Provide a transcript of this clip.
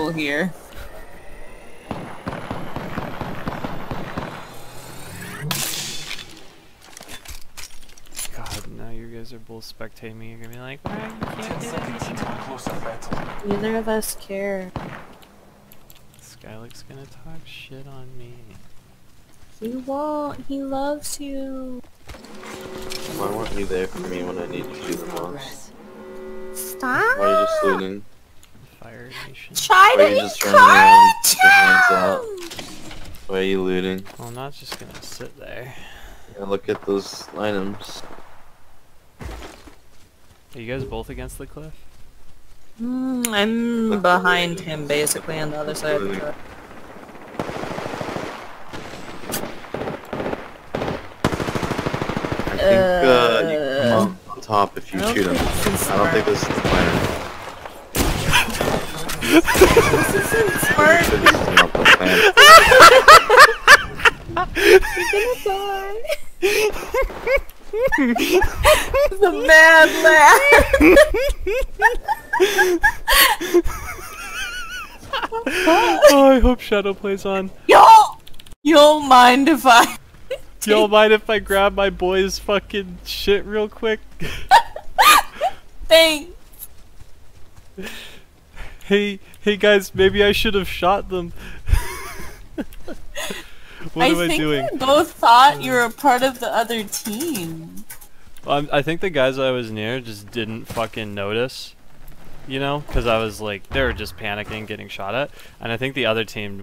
people here. God, now you guys are both spectating me. You're gonna be like, why you can't do anything? until close-up battle. Neither of us care. Skylick's gonna talk shit on me. He won't. He loves you. Why weren't you there for me when I needed you the most? Stop. Why are you just looting? Fire Nation. Try Why are to you just running around with your hands out? Why are you looting? Well, I'm not just gonna sit there. Yeah, look at those items. Are you guys both against the cliff? Mm, I'm behind him, basically, on the other side of the truck. I think uh, you can come up on top if you shoot him. think this is I don't think this is the plan. This isn't smart. The plan. You're gonna die. the mad lad. oh, I hope Shadow plays on. Y'all, you'll mind if I? Y'all mind if I grab my boy's fucking shit real quick? Thanks. Hey, hey guys, maybe I should have shot them. what I am I think doing? we both thought you were a part of the other team. Um, I think the guys I was near just didn't fucking notice. You know, because I was like, they were just panicking, getting shot at, and I think the other team